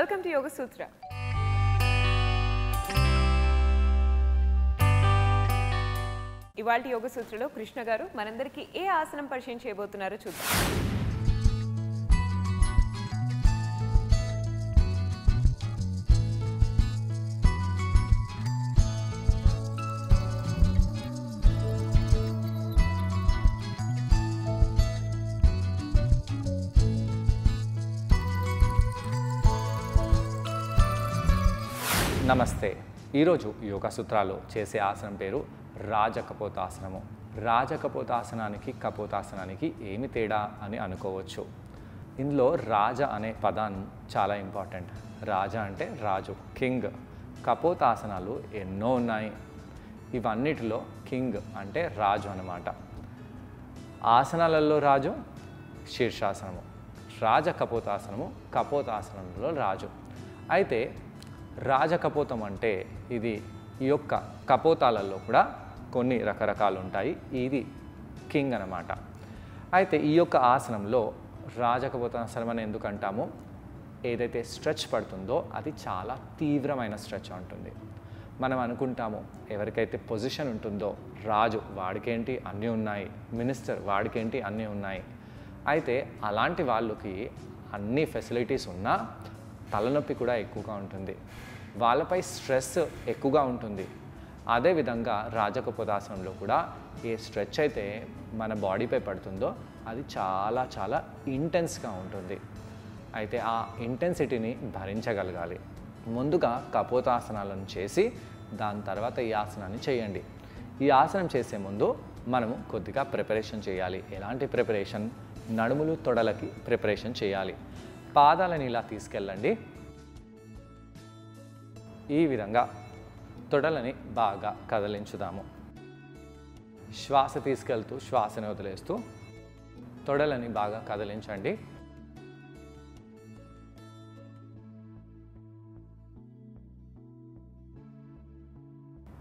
Welcome to యోగ సూత్ర ఇవాళ యోగ సూత్రలో కృష్ణ గారు మనందరికీ ఏ ఆసనం పరిచయం చేయబోతున్నారో చూద్దాం. నమస్తే. ఈరోజు యోగా సూత్రాలు చేసే ఆసనం పేరు రాజకపోతాసనము. రాజకపోతాసనానికి కపోతాసనానికి ఏమి తేడా అని అనుకోవచ్చు. ఇందులో రాజ అనే పదాన్ని చాలా ఇంపార్టెంట్. రాజ అంటే రాజు కింగ్. కపోతాసనాలు ఎన్నో ఉన్నాయి. ఇవన్నిటిలో కింగ్ అంటే రాజు అన్నమాట. ఆసనాలలో రాజు శీర్షాసనము. రాజ కపోతాసనము కపోతాసనంలో రాజు. అయితే రాజకపోతం అంటే ఇది ఈ యొక్క కపోతాలలో కూడా కొన్ని రకరకాలు ఉంటాయి ఇది కింగ్ అన్నమాట. అయితే ఈ యొక్క ఆసనంలో రాజకపోతాసనం అని ఎందుకు అంటామో ఏదైతే స్ట్రెచ్ పడుతుందో అది చాలా తీవ్రమైన స్ట్రెచ్ ఉంటుంది మనం అనుకుంటాము ఎవరికైతే పొజిషన్ ఉంటుందో రాజు వాడికేంటి అన్నీ ఉన్నాయి మినిస్టర్ వాడికేంటి అన్నీ ఉన్నాయి. అయితే అలాంటి వాళ్ళకి అన్ని ఫెసిలిటీస్ ఉన్నా తలనొప్పి కూడా ఎక్కువగా ఉంటుంది. వాళ్ళపై స్ట్రెస్ ఎక్కువగా ఉంటుంది. అదేవిధంగా రాజకపోతాసనంలో కూడా ఏ స్ట్రెచ్ అయితే మన బాడీపై పడుతుందో అది చాలా చాలా ఇంటెన్స్గా ఉంటుంది. అయితే ఆ ఇంటెన్సిటీని భరించగలగాలి. ముందుగా కపోతాసనాలను చేసి దాని తర్వాత ఈ ఆసనాన్ని చేయండి. ఈ ఆసనం చేసే ముందు మనము కొద్దిగా ప్రిపరేషన్ చేయాలి. ఎలాంటి ప్రిపరేషన్? నడుములు తొడలకి ప్రిపరేషన్ చేయాలి. పాదాలని ఇలా తీసుకెళ్ళండి. ఈ విధంగా తొడలని బాగా కదిలించుదాము. శ్వాస తీసుకెళ్తూ శ్వాసని వదిలేస్తూ తొడలని బాగా కదిలించండి.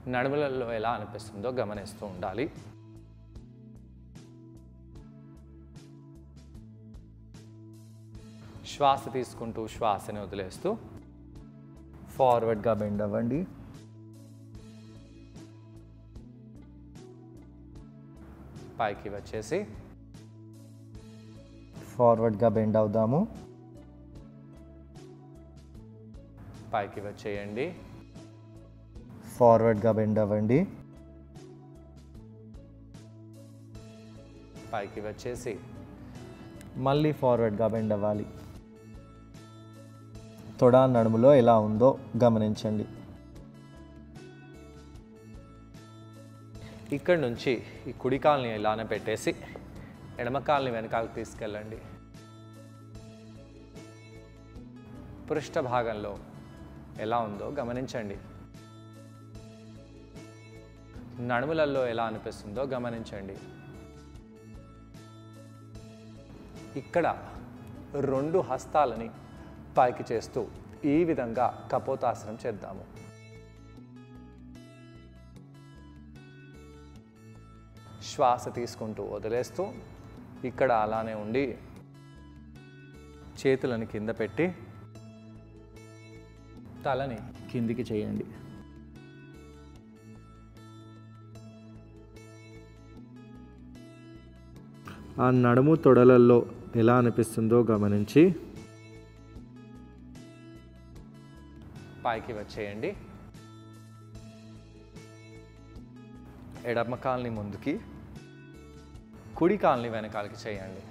నడుములలో ఎలా అనిపిస్తుందో గమనిస్తూ ఉండాలి. శ్వాస తీసుకుంటూ శ్వాసని వదిలేస్తూ ఫార్వర్డ్గా బెండ్ అవ్వండి. పైకి వచ్చేసి ఫార్వర్డ్గా బెండ్ అవుదాము. పైకి వచ్చేయండి. ఫార్వర్డ్గా బెండ్ అవ్వండి. పైకి వచ్చేసి మళ్ళీ ఫార్వర్డ్గా బెండ్ అవ్వాలి. తొడ నడుములో ఎలా ఉందో గమనించండి. ఇక్కడి నుంచి ఈ కుడి కాల్ని ఇలానే పెట్టేసి ఎడమ కాల్ని వెనకాలకు తీసుకెళ్ళండి. పృష్ఠ భాగంలో ఎలా ఉందో గమనించండి. నడుములలో ఎలా అనిపిస్తుందో గమనించండి. ఇక్కడ రెండు హస్తాలని పైకి చేస్తూ ఈ విధంగా కపోతాసనం చేద్దాము. శ్వాస తీసుకుంటూ వదిలేస్తూ ఇక్కడ అలానే ఉండి చేతులను కింద పెట్టి తలని కిందికి చేయండి. ఆ నడుము తొడలలో ఎలా అనిపిస్తుందో గమనించి పైకి వచ్చేయండి. ఎడమ కాల్ని ముందుకి కుడి కాల్ని వెనకాలకి చేయండి.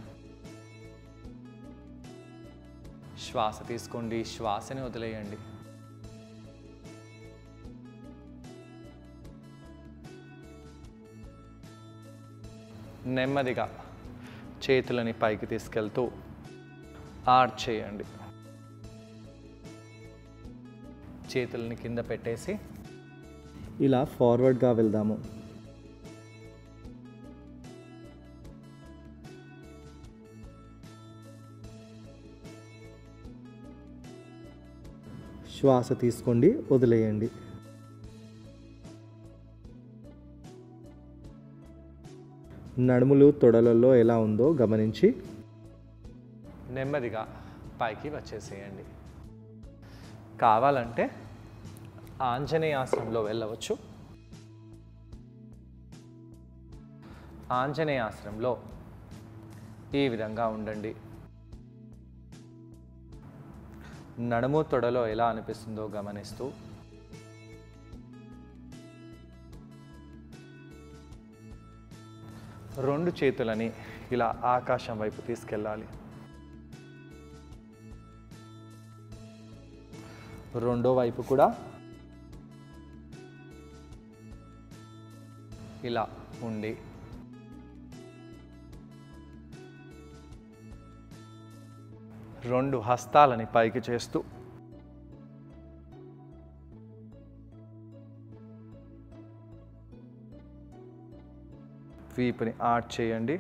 శ్వాస తీసుకోండి శ్వాసని వదిలేయండి. నెమ్మదిగా చేతులని పైకి తీసుకెళ్తూ ఆర్చ్ చేయండి. చేతులని కింద పెట్టేసి ఇలా ఫార్వర్డ్గా వెళ్దాము. శ్వాస తీసుకోండి వదిలేయండి. నడుములు తొడలలో ఎలా ఉందో గమనించి నెమ్మదిగా పైకి వచ్చేసేయండి. కావాలంటే ఆంజనేయాసనంలో వెళ్ళవచ్చు. ఆంజనేయాసనంలో ఈ విధంగా ఉండండి. నడుము తొడలో ఎలా అనిపిస్తుందో గమనిస్తూ. రెండు చేతులని ఇలా ఆకాశం వైపు తీసుకెళ్ళాలి. రెండో వైపు కూడా ఇలా ఉండి రెండు హస్తాలని పైకి చేస్తూ వీపుని ఆర్ట్ చేయండి.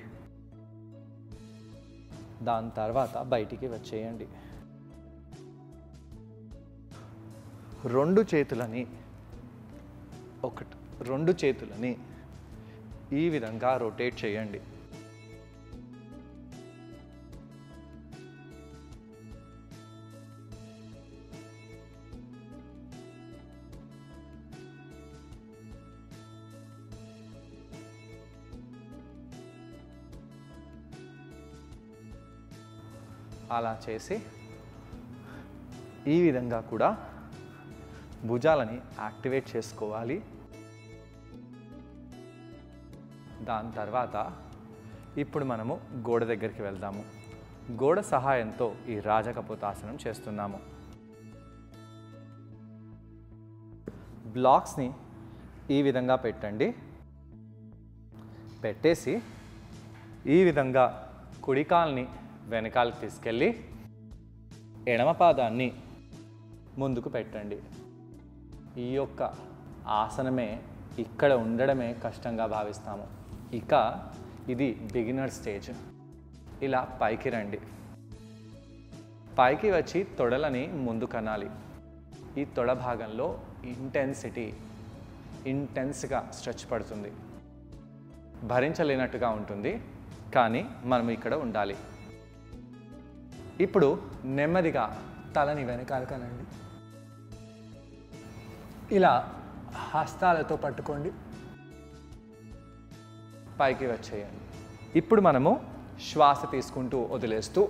దాని తర్వాత బయటికి వచ్చేయండి. రెండు చేతులని ఒకటి రెండు చేతులని ఈ విధంగా రొటేట్ చేయండి. అలా చేసి ఈ విధంగా కూడా భుజాలని యాక్టివేట్ చేసుకోవాలి. దాని తర్వాత ఇప్పుడు మనము గోడ దగ్గరికి వెళ్దాము. గోడ సహాయంతో ఈ రాజకపోతాసనం చేస్తున్నాము. బ్లాక్స్ని ఈ విధంగా పెట్టండి. పెట్టేసి ఈ విధంగా కుడికాల్ని వెనకాలకి తీసుకెళ్ళి ఎడమ పాదాన్ని ముందుకు పెట్టండి. ఈ యొక్క ఆసనమే ఇక్కడ ఉండడమే కష్టంగా భావిస్తాము. ఇక ఇది బిగినర్ స్టేజ్ ఇలా పైకి రండి. పైకి వచ్చి తొడలని ముందు కనాలి. ఈ తొడ భాగంలో ఇంటెన్సిటీ ఇంటెన్స్గా స్ట్రెచ్ పడుతుంది. భరించలేనట్టుగా ఉంటుంది కానీ మనం ఇక్కడ ఉండాలి. ఇప్పుడు నెమ్మదిగా తలని వెనకాల కనండి. ఇలా హస్తాలతో పట్టుకోండి. పైకి వచ్చేయండి. ఇప్పుడు మనము శ్వాస తీసుకుంటూ వదిలేస్తూ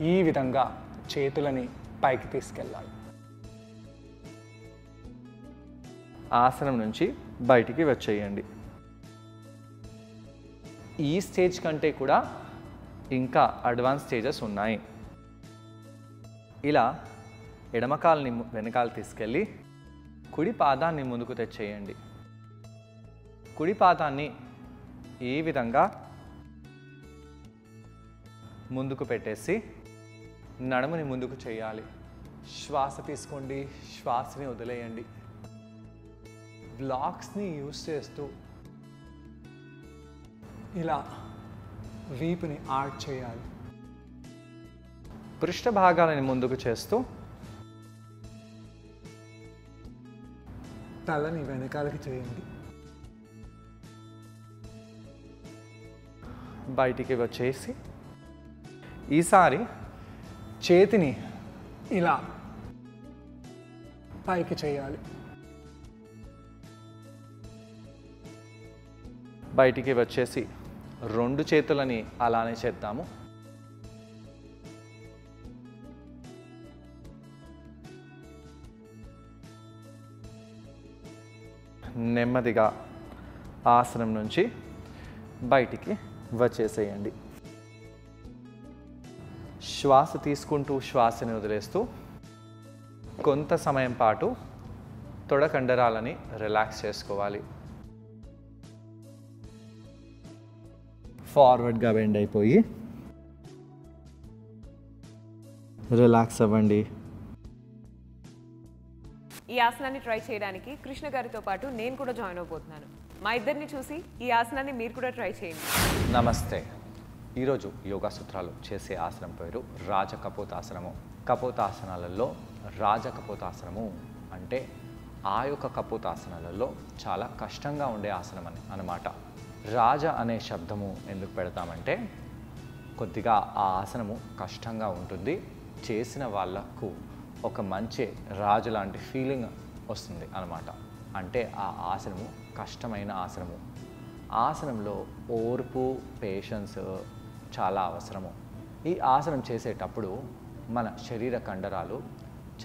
ఈ విధంగా చేతులని పైకి తీసుకెళ్ళాలి. ఆసనం నుంచి బయటికి వచ్చేయండి. ఈ స్టేజ్ కంటే కూడా ఇంకా అడ్వాన్స్ స్టేజెస్ ఉన్నాయి. ఇలా ఎడమకాల్ని వెనకాల తీసుకెళ్ళి కుడి పాదాన్ని ముందుకు తెచ్చేయండి. కుడి పాదాన్ని ఈ విధంగా ముందుకు పెట్టేసి నడుముని ముందుకు చేయాలి. శ్వాస తీసుకోండి శ్వాసని వదిలేయండి. బ్లాక్స్ని యూస్ చేస్తూ ఇలా వీపుని ఆర్ట్ చేయాలి. పృష్ఠ భాగాలని ముందుకు చేస్తూ తలని వెనకాలకి చేయండి. బయటికి వచ్చేసి ఈసారి చేతిని ఇలా పైకి చేయాలి. బయటికి వచ్చేసి రెండు చేతులని అలానే చేద్దాము. నెమ్మదిగా ఆసనం నుంచి బయటికి వచ్చేసేయండి. శ్వాస తీసుకుంటూ శ్వాసని వదిలేస్తూ కొంత సమయం పాటు తొడ కండరాలని రిలాక్స్ చేసుకోవాలి. ఫార్వర్డ్గా బెండ్ అయిపోయి రిలాక్స్ అవ్వండి. ఆసనాన్ని ట్రై చేయడానికి కృష్ణ గారితో పాటు నేను కూడా జాయిన్ అవబోతున్నాను. మా ఇద్దరిని చూసి ఈ ఆసనాన్ని మీరు కూడా ట్రై చేయండి. నమస్తే. ఈరోజు యోగా సూత్రాలు చేసే ఆసనం పేరు రాజ కపోతాసనము కపోతాసనాలలో రాజ కపోతాసనము అంటే ఆ యొక్క కపోతాసనాలలో చాలా కష్టంగా ఉండే ఆసనం అని అనమాట రాజ అనే శబ్దము ఎందుకు పెడతామంటే కొద్దిగా ఆ ఆసనము కష్టంగా ఉంటుంది. చేసిన వాళ్ళకు ఒక మంచి రాజు లాంటి ఫీలింగ్ వస్తుంది అనమాట అంటే ఆ ఆసనము కష్టమైన ఆసనము. ఆసనంలో ఓర్పు పేషెన్స్ చాలా అవసరము. ఈ ఆసనం చేసేటప్పుడు మన శరీర కండరాలు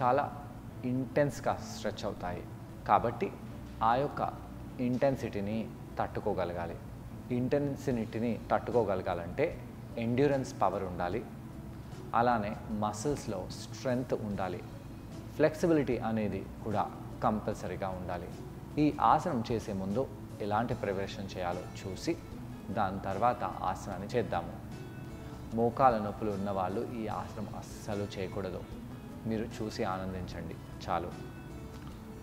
చాలా ఇంటెన్స్గా స్ట్రెచ్ అవుతాయి. కాబట్టి ఆ యొక్క ఇంటెన్సిటీని తట్టుకోగలగాలి. ఇంటెన్సిటీని తట్టుకోగలగాలంటే ఎండ్యూరెన్స్ పవర్ ఉండాలి. అలానే మసిల్స్లో స్ట్రెంగ్త్ ఉండాలి. ఫ్లెక్సిబిలిటీ అనేది కూడా కంపల్సరీగా ఉండాలి. ఈ ఆసనం చేసే ముందు ఎలాంటి ప్రిపరేషన్ చేయాలో చూసి దాని తర్వాత ఆసనాన్ని చేద్దాము. మోకాల నొప్పులు ఉన్నవాళ్ళు ఈ ఆసనం అస్సలు చేయకూడదు. మీరు చూసి ఆనందించండి చాలు.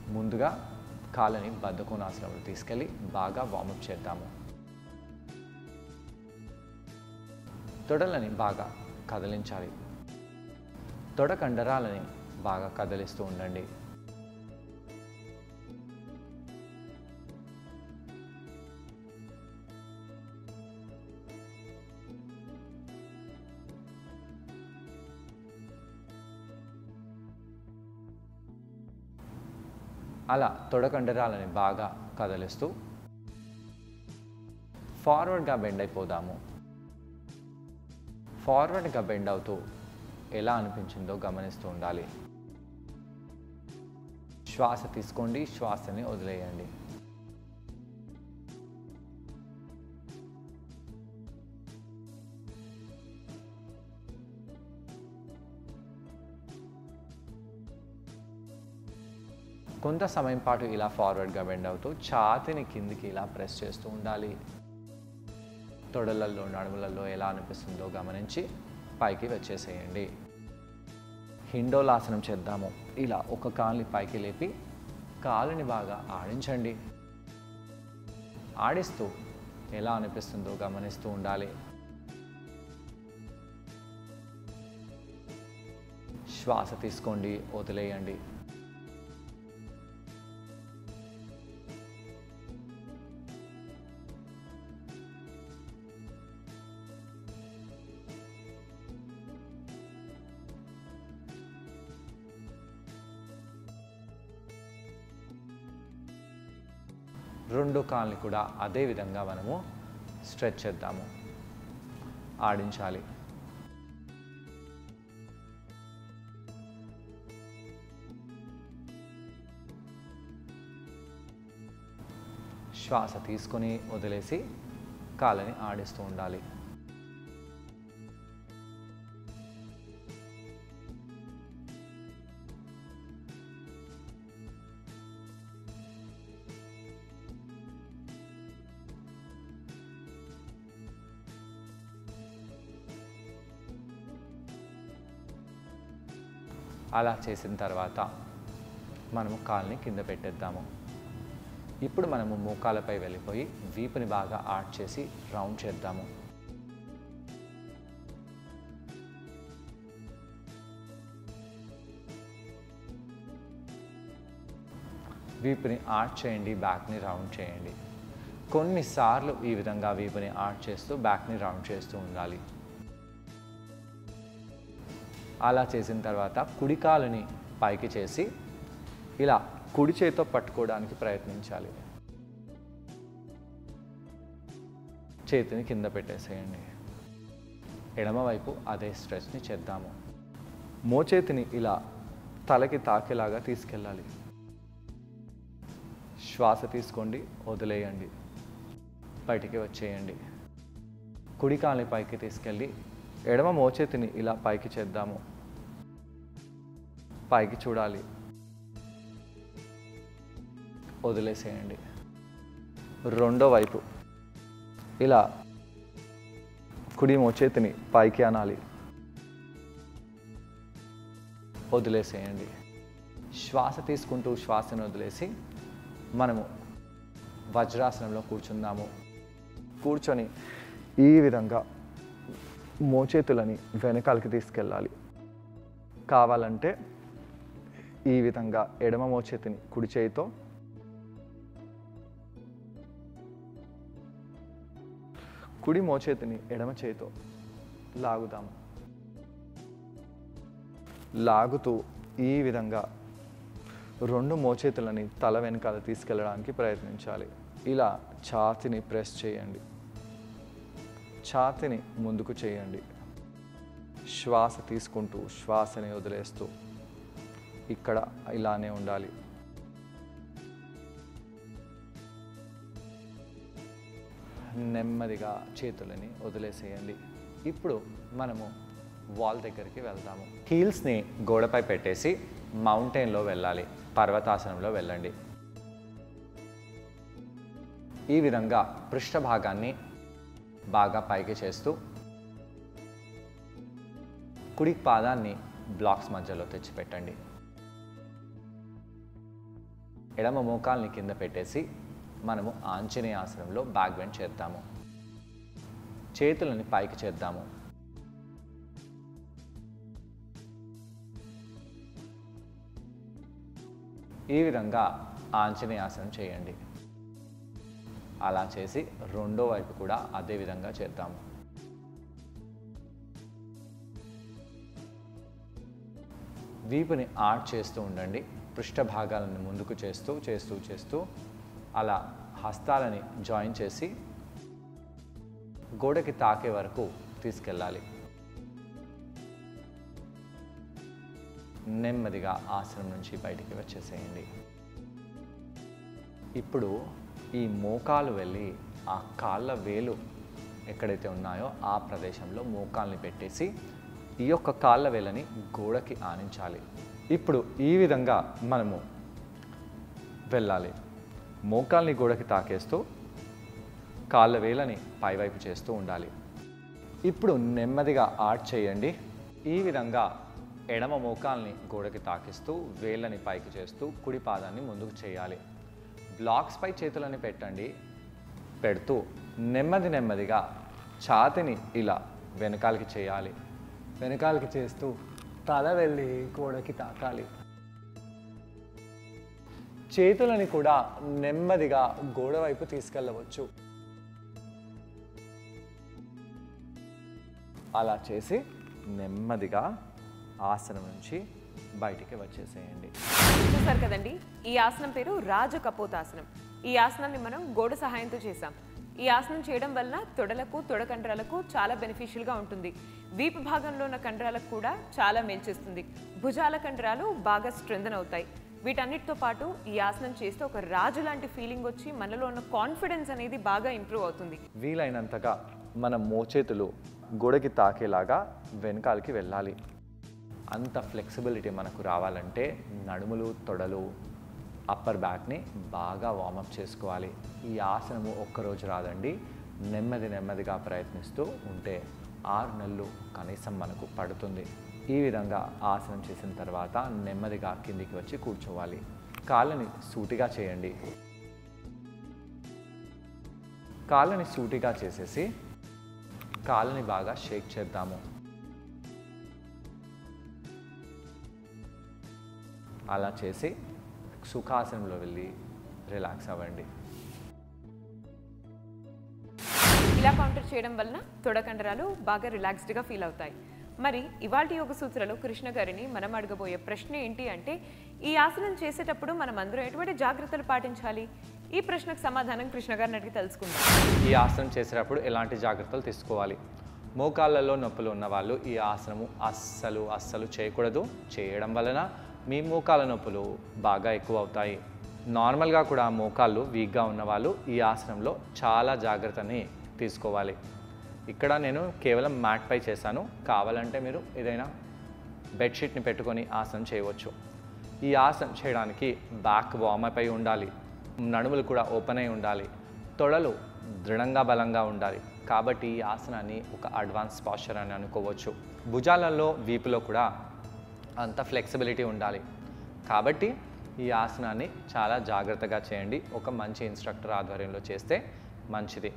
ముందుగా కాళ్ళని బద్ధకోనాసనంలో తీసుకెళ్ళి బాగా వామప్ చేద్దాము. తొడలని బాగా కదిలించాలి. తొడ కండరాలని బాగా కదిలిస్తూ ఉండండి. అలా తొడ కండరాలని బాగా కదిలిస్తూ ఫార్వర్డ్గా బెండ్ అయిపోదాము. ఫార్వర్డ్గా బెండ్ అవుతూ ఎలా అనిపించిందో గమనిస్తూ ఉండాలి. శ్వాస తీసుకోండి శ్వాసని వదిలేయండి. కొంత సమయం పాటు ఇలా ఫార్వర్డ్గా బెండ్ అవుతూ ఛాతిని కిందికి ఇలా ప్రెస్ చేస్తూ ఉండాలి. తొడలల్లో నడుములలో ఎలా అనిపిస్తుందో గమనించి పైకి వచ్చేసేయండి. హిండోలాసనం చేద్దాము. ఇలా ఒక కాలుని పైకి లేపి కాలుని బాగా ఆడించండి. ఆడిస్తూ ఎలా అనిపిస్తుందో గమనిస్తూ ఉండాలి. శ్వాస తీసుకోండి వదిలేయండి. రెండు కాళ్ళని కూడా అదే విధంగా మనము స్ట్రెచ్ చేద్దాము. ఆడించాలి. శ్వాస తీసుకొని వదిలేసి కాళ్ళని ఆడిస్తూ ఉండాలి. అలా చేసిన తర్వాత మనము కాల్ని కింద పెట్టేద్దాము. ఇప్పుడు మనము మోకాలపై వెళ్ళిపోయి వీపుని బాగా ఆర్ట్ చేసి రౌండ్ చేద్దాము. వీపుని ఆర్ట్ చేయండి బ్యాక్ని రౌండ్ చేయండి. కొన్నిసార్లు ఈ విధంగా వీపుని ఆర్ట్ చేస్తూ బ్యాక్ని రౌండ్ చేస్తూ ఉండాలి. అలా చేసిన తర్వాత కుడికాలని పైకి చేసి ఇలా కుడి చేతితో పట్టుకోవడానికి ప్రయత్నించాలి. చేతిని కింద పెట్టేసేయండి. ఎడమవైపు అదే స్ట్రెచ్ని చేద్దాము. మోచేతిని ఇలా తలకి తాకేలాగా తీసుకెళ్ళాలి. శ్వాస తీసుకోండి వదిలేయండి. బయటికి వచ్చేయండి. కుడికాలని పైకి తీసుకెళ్ళి ఎడమ మోచేతిని ఇలా పైకి చేద్దాము. పైకి చూడాలి. వదిలేసేయండి. రెండో వైపు. ఇలా కుడి మోచేతిని పైకి అనాలి. వదిలేసేయండి. శ్వాస తీసుకుంటూ శ్వాసను వదిలేసి మనము వజ్రాసనంలో కూర్చుందాము. కూర్చొని ఈ విధంగా మోచేతులని వెనకాలకి తీసుకెళ్ళాలి. కావాలంటే ఈ విధంగా ఎడమ మోచేతిని కుడి చేయితో కుడి మోచేతిని ఎడమ చేయితో లాగుదాము. లాగుతూ ఈ విధంగా రెండు మోచేతులని తల వెనకాల తీసుకెళ్ళడానికి ప్రయత్నించాలి. ఇలా ఛాతిని ప్రెస్ చేయండి. ఛాతిని ముందుకు చేయండి. శ్వాస తీసుకుంటూ శ్వాసని వదిలేస్తూ ఇక్కడ ఇలానే ఉండాలి. నెమ్మదిగా చేతులని వదిలేసేయండి. ఇప్పుడు మనము వాల్ దగ్గరికి వెళ్తాము. హీల్స్ని గోడపై పెట్టేసి మౌంటైన్లో వెళ్ళాలి. పర్వతాసనంలో వెళ్ళండి. ఈ విధంగా పృష్ఠభాగాన్ని బాగా పైకి చేస్తూ కుడి పాదాన్ని బ్లాక్స్ మధ్యలో తెచ్చిపెట్టండి. ఎడమ మోకాల్ని కింద పెట్టేసి మనము ఆంజనేయ ఆసనంలో బ్యాక్ బెండ్ చేద్దాము. చేతులని పైకి చేద్దాము. ఈ విధంగా ఆంజనేయ ఆసనం చేయండి. అలా చేసి రెండో వైపు కూడా అదే విధంగా చేద్దాము. వీపుని ఆర్ట్ చేస్తూ ఉండండి. పృష్ఠభాగాలను ముందుకు చేస్తూ చేస్తూ చేస్తూ అలా హస్తాలని జాయిన్ చేసి గోడకి తాకే వరకు తీసుకెళ్ళాలి. నెమ్మదిగా ఆసనం నుంచి బయటికి వచ్చేసేయండి. ఇప్పుడు ఈ మోకాలు వెళ్ళి ఆ కాళ్ళ వేలు ఎక్కడైతే ఉన్నాయో ఆ ప్రదేశంలో మోకాల్ని పెట్టేసి ఈ యొక్క కాళ్ళ వేలని గోడకి ఆనించాలి. ఇప్పుడు ఈ విధంగా మనము వెళ్ళాలి. మోకాల్ని గోడకి తాకేస్తూ కాళ్ళ వేలని పైవైపు చేస్తూ ఉండాలి. ఇప్పుడు నెమ్మదిగా ఆర్ట్ చేయండి. ఈ విధంగా ఎడమ మోకాల్ని గోడకి తాకిస్తూ వేళ్ళని పైకి చేస్తూ కుడి పాదాన్ని ముందుకు చేయాలి. బ్లాక్స్పై చేతులని పెట్టండి. పెడుతూ నెమ్మది నెమ్మదిగా ఛాతిని ఇలా వెనకాలకి చేయాలి. వెనకాలకి చేస్తూ తల వెళ్ళి గోడకి తాకాలి. చేతులని కూడా నెమ్మదిగా గోడ వైపు తీసుకెళ్ళవచ్చు. అలా చేసి నెమ్మదిగా ఆసనం నుంచి బయటికి వచ్చేసేయండి. చూసారు కదండి ఈ ఆసనం పేరు రాజ కపోతాసనం ఈ ఆసనాన్ని మనం గోడ సహాయంతో చేసాం ఈ ఆసనం చేయడం వలన తొడలకు తొడ కండరాలకు చాలా బెనిఫిషియల్గా ఉంటుంది. వీపు భాగంలో ఉన్న కండరాలకు కూడా చాలా మేల్చేస్తుంది భుజాల కండరాలు బాగా స్ట్రెంథన్ అవుతాయి. వీటన్నిటితో పాటు ఈ ఆసనం చేస్తే ఒక రాజు లాంటి ఫీలింగ్ వచ్చి మనలో ఉన్న కాన్ఫిడెన్స్ అనేది బాగా ఇంప్రూవ్ అవుతుంది. వీలైనంతగా మన మోచేతులు గోడకి తాకేలాగా వెనకాలకి వెళ్ళాలి. అంత ఫ్లెక్సిబిలిటీ మనకు రావాలంటే నడుములు తొడలు అప్పర్ బ్యాక్ని బాగా వార్మప్ చేసుకోవాలి. ఈ ఆసనము ఒక్కరోజు రాదండి. నెమ్మది నెమ్మదిగా ప్రయత్నిస్తూ ఉంటే ఆరు నెలలు కనీసం మనకు పడుతుంది. ఈ విధంగా ఆసనం చేసిన తర్వాత నెమ్మదిగా కిందికి వచ్చి కూర్చోవాలి. కాళ్ళని సూటిగా చేయండి. కాళ్ళని సూటిగా చేసేసి కాళ్ళని బాగా షేక్ చేద్దాము. అలా చేసి సుఖాసనంలో వెళ్ళి రిలాక్స్ అవ్వండి. ఇలా కౌంటర్ చేయడం వలన తొడ కండరాలు బాగా రిలాక్స్డ్గా ఫీల్ అవుతాయి. మరి ఇవాళ యోగ సూత్రలో కృష్ణ గారిని మనం అడగబోయే ప్రశ్న ఏంటి అంటే ఈ ఆసనం చేసేటప్పుడు మనం అందరం ఎటువంటి జాగ్రత్తలు పాటించాలి? ఈ ప్రశ్నకు సమాధానం కృష్ణ గారిని అడిగి తెలుసుకుందాం. ఈ ఆసనం చేసేటప్పుడు ఎలాంటి జాగ్రత్తలు తీసుకోవాలి? మోకాళ్ళలో నొప్పులు ఉన్న వాళ్ళు ఈ ఆసనము అస్సలు అస్సలు చేయకూడదు. చేయడం వలన మీ మోకాల నొప్పులు బాగా ఎక్కువ అవుతాయి నార్మల్గా కూడా మోకాళ్ళు వీక్గా ఉన్నవాళ్ళు ఈ ఆసనంలో చాలా జాగ్రత్తని తీసుకోవాలి. ఇక్కడ నేను కేవలం మ్యాట్ పై చేశాను. కావాలంటే మీరు ఏదైనా బెడ్షీట్ని పెట్టుకొని ఆసనం చేయవచ్చు. ఈ ఆసనం చేయడానికి బ్యాక్ వార్మప్ అయి ఉండాలి. నడుములు కూడా ఓపెన్ అయి ఉండాలి. తొడలు దృఢంగా బలంగా ఉండాలి. కాబట్టి ఈ ఆసనాన్ని ఒక అడ్వాన్స్ పాస్చర్ అని అనుకోవచ్చు. భుజాలలో వీపులో కూడా అంత ఫ్లెక్సిబిలిటీ ఉండాలి. కాబట్టి ఈ ఆసనాన్ని చాలా జాగ్రత్తగా చేయండి. ఒక మంచి ఇన్స్ట్రక్టర్ ఆధ్వర్యంలో చేస్తే మంచిది.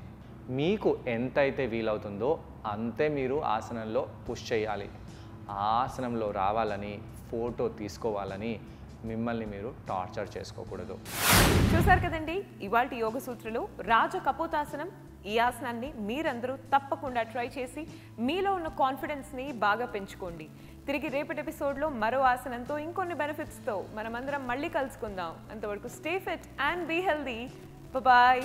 మీకు ఎంతైతే వీలవుతుందో అంతే మీరు ఆసనంలో పుష్ చేయాలి. ఆ ఆసనంలో రావాలని ఫోటో తీసుకోవాలని మిమ్మల్ని మీరు టార్చర్ చేసుకోకూడదు. చూసారు కదండి? ఇవాళ యోగ సూత్రులు రాజ కపోతాసనం ఈ ఆసనాన్ని మీరందరూ తప్పకుండా ట్రై చేసి మీలో ఉన్న కాన్ఫిడెన్స్ని బాగా పెంచుకోండి. తిరిగి రేపటి ఎపిసోడ్లో మరో ఆసనంతో ఇంకొన్ని బెనిఫిట్స్తో మనమందరం మళ్ళీ కలుసుకుందాం. అంతవరకు stay fit and be healthy bye